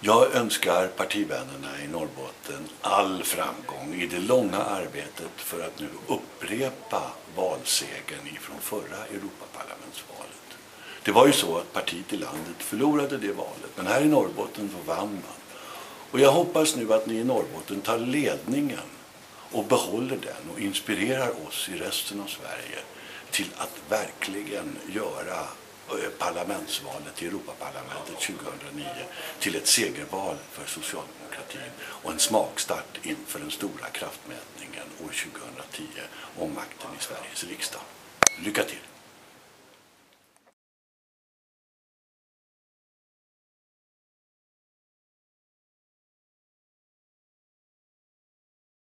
Jag önskar partivännerna i Norrbotten all framgång i det långa arbetet för att nu upprepa valsegern ifrån förra Europaparlamentsvalet. Det var ju så att partiet i landet förlorade det valet, men här i Norrbotten så vann man. Och jag hoppas nu att ni i Norrbotten tar ledningen och behåller den och inspirerar oss i resten av Sverige till att verkligen göra Eh, parlamentsvalet till Europaparlamentet 2009 till ett segerval för socialdemokratin och en smakstart inför den stora kraftmätningen år 2010 om makten i Sveriges riksdag. Lycka till!